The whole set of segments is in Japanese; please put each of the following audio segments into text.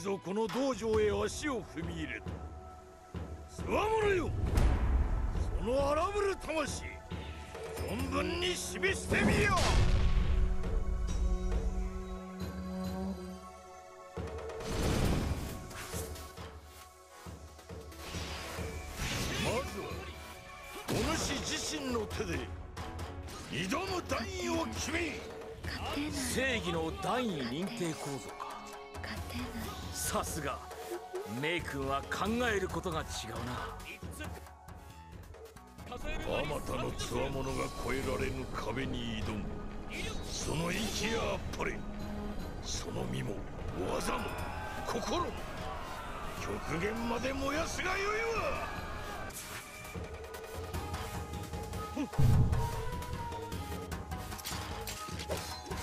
ぞこの道場へ足を踏み入れたつわものよその荒ぶる魂存分に示してみよさすが。メイ君は考えることが違うな。あまたのつわものが越えられぬ壁に挑む。その息やあっぱれ。その身も技も。心も。極限まで燃やすがよいわ。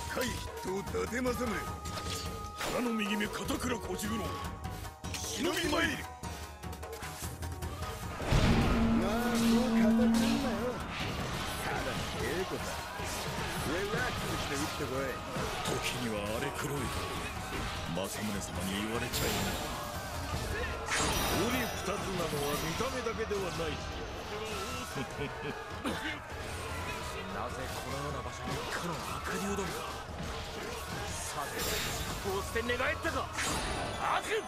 深い筆頭伊達政宗腹の右目片倉小十郎。忍び参れまあそう固くんなよ。ただ稽古だ。リラックスして打ってこい。時には荒れ狂い。政宗様に言われちゃいない。折二つなのは見た目だけではない なぜこのような場所にかの悪竜どもがさてこうして寝返ったか。悪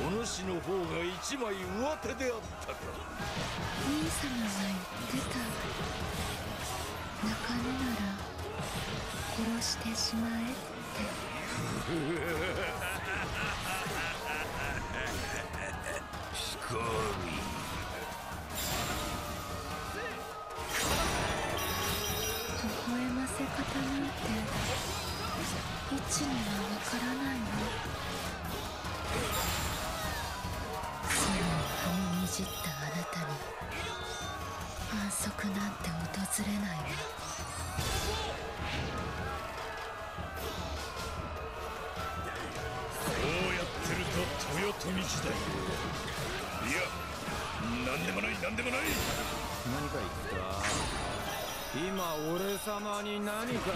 お主の方が一枚上手であったか。兄様は言ってた泣かぬなら殺してしまえって れない。わこうやってると豊臣時代いや何でもない。何でもない何か言った。今俺様に何か言った。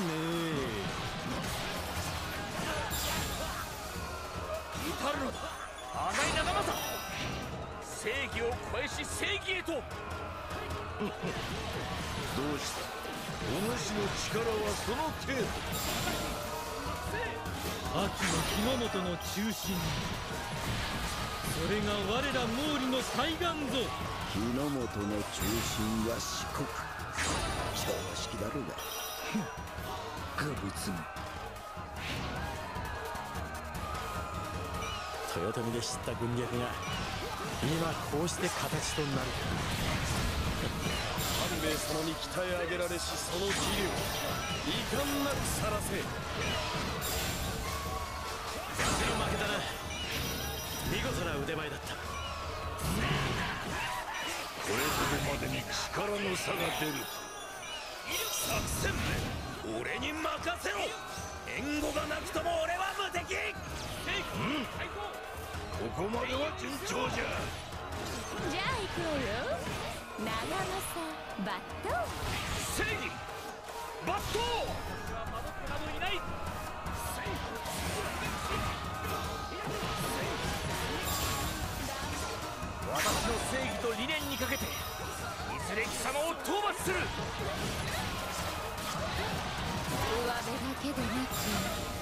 ね至るのだ浅井長政正義を超えし正義へと。どうしたお主の力はその程度。秋の日の本の中心。それが我ら毛利の海岸ぞ日の本の中心は四国。常識だろうが。グブツ豊臣で知った軍略が今こうして形となる。半兵衛様に鍛え上げられしその技量遺憾な。くさらせ負けたな。見事な腕前だった。これほどまでに力の差が出る作戦俺に任せろ援護がな。くとも俺は無敵ここまでは順調じゃ。じゃあ行こうよ。長政バット。正義抜刀は惑ってなどいない私の正義と理念にかけていずれ貴様を討伐する。上辺だけでなく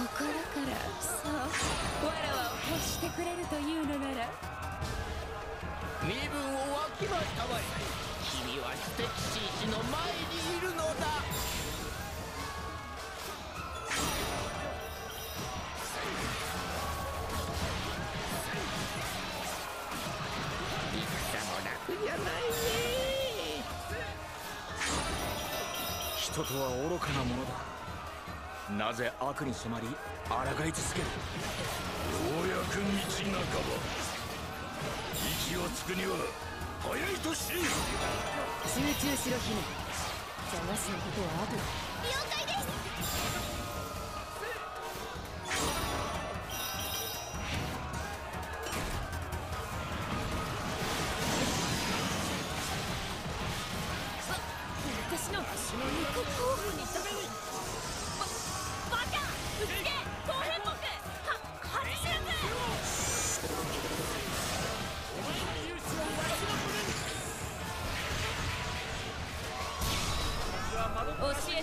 心からそうわらわを欲してくれるというのなら。身分をわきましたまえ君は知的紳士の前にいるのだ。戦も楽じゃないね。人とは愚かなものだなぜ悪に染まり抗い続ける？ようやく道半ば。息をつくには早いと知れ集中しろ姫。邪魔することは後だ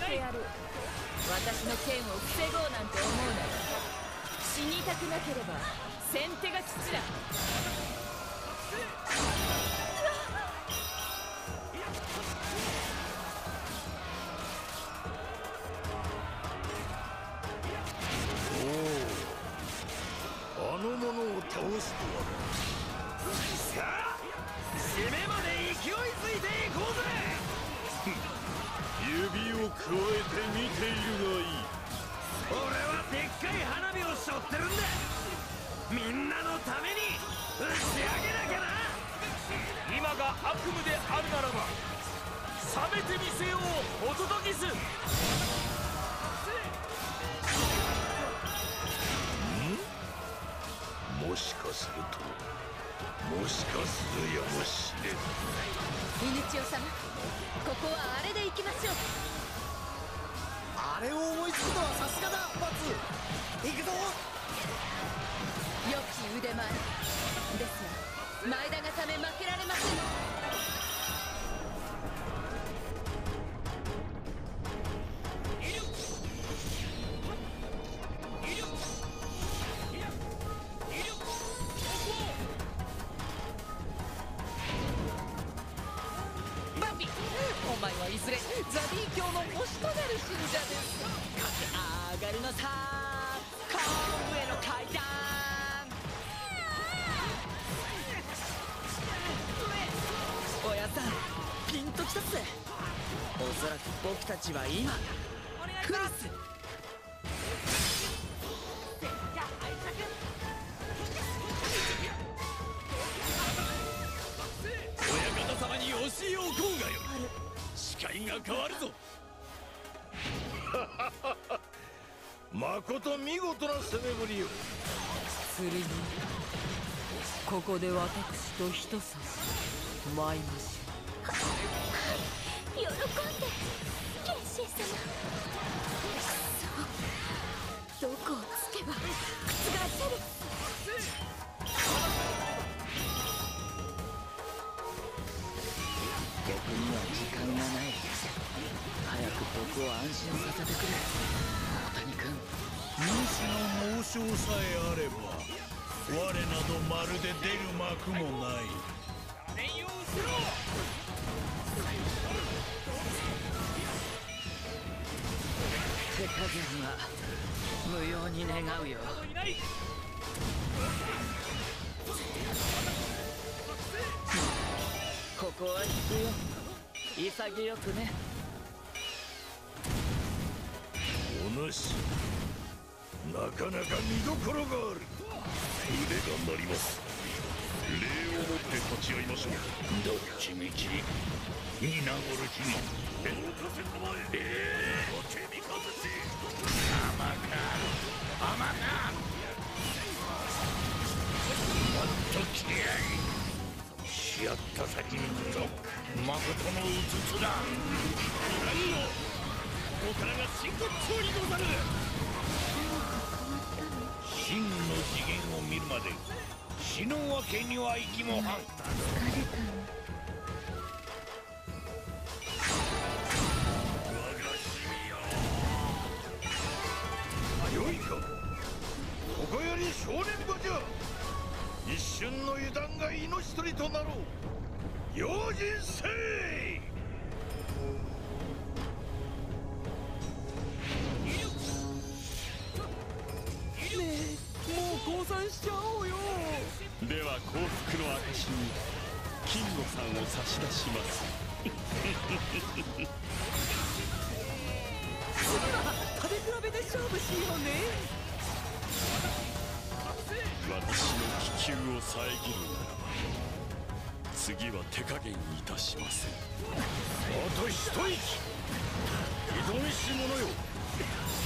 てやる。私の剣を防ごうなんて思うなら死にたくなければ先手が父だ。おおあの者を倒すとは。さを加えて見ているがいい。俺はでっかい花火を背負ってるんだ。みんなのために打ち上げなきゃな。今が悪夢であるならば冷めてみせよう。お届けすもしかするともしかするやもしれん。犬千代様ここはあれで行きましょうあれを思いつくのはさすがだバツ行くぞ良き腕前ですが前田け上がるのさカーンへの階段おやさんピンときたっすおそらく僕たちは今クリス親方様に教えをこうがよ視界が変わるぞ。まこと見事な攻めぶりよ。剣ここで私と一刺し舞いましょう喜んで剣心様くそどこをつけば覆せる僕には時間がない。早く僕を安心させてくれ。大谷君勇士の猛将さえあれば我などまるで出る幕もない。手加減は無用に願うよ。ここは引くよ。潔くね。お主なかなか見どころがある。腕が鳴ります。礼をもって立ち会いましょう。どっちみち皆殺しにええお手見かせて。甘か。甘か。もっと気合いし合った先にこそ誠のうつつだ。何のここからが真骨頂にござる。真の次元を見るまで死ぬわけにはいきもはん。疲れたのよ。いかここより正念場じゃ一瞬の油断が命取りとなろう。用心せい。もう降参しちゃおうよ。では幸福の証に金吾さんを差し出します。食べ比べで勝負しようね私の気球を遮るならば次は手加減いたしません。あと一息挑みし者よ。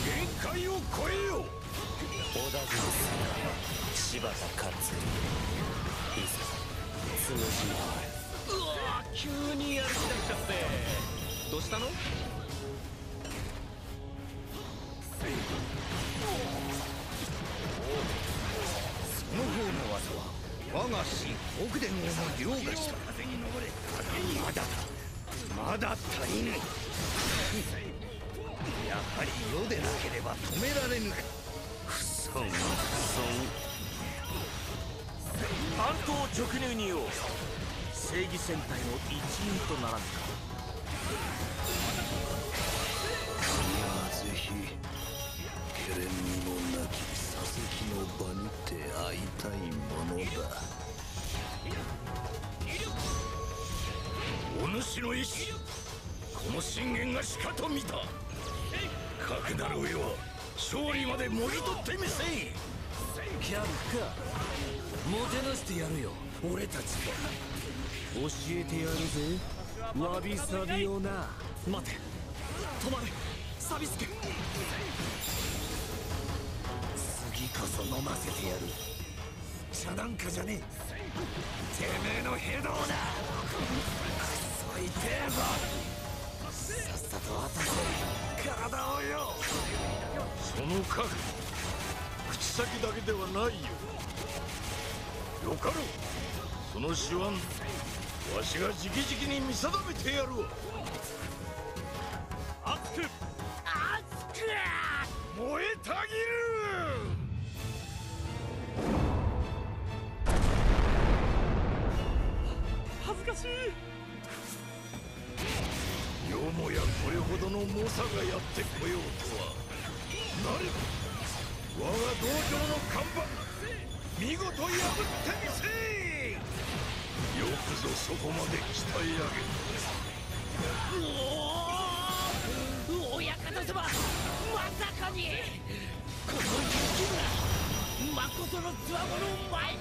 限界を超えよ織田軍柴田勝いざつむじ回るうわ急にやる気出しちゃってどうしたのその方の技は我が師奥伝王の凌駕したまだだまだ足りぬやはり世でなければ止められぬ。か不損不損関東直入に王正義戦隊の一員とならぬかいやぜひケレン味もなき佐々木の場にて会いたいものだお主の意志この信玄がしかと見たかくなる上は勝利までもぎ取ってみせい。キャルか。もてなしてやるよ俺たちが教えてやるぜ。わびさびをな。待て。止まれ。サビスケ次こそ飲ませてやる。茶なんかじゃねえ。てめえのヘドだ。クソ痛えぞ。さっさと渡せ体をよ。その覚悟。口先だけではないよ。よかろう。その手腕わしが直々に見定めてやるわ。熱く。熱く。燃えたぎる。恥ずかしい。もやこれほどの猛者がやってこようとは。なれば我が道場の看板見事破ってみせい。よくぞそこまで鍛え上げおお親方様まさかにこの雪が誠のつわものを前に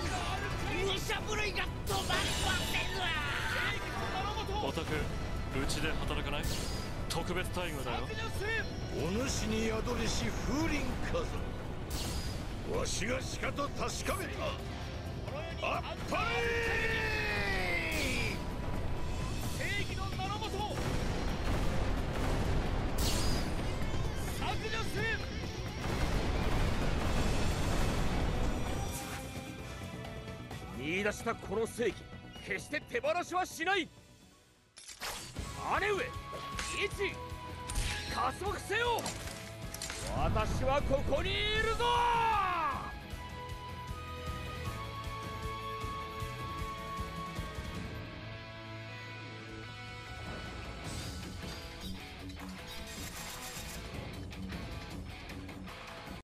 武者震いが止まりませぬわ。お宅うちで働かない？特別待遇だよ。お主に宿りし風林火山。わしがしかと確かめた。あっぱれ正義の名のもと。削除する見出したこの正義決して手放しはしない姉上位置加速せよ。私はここにいるぞ。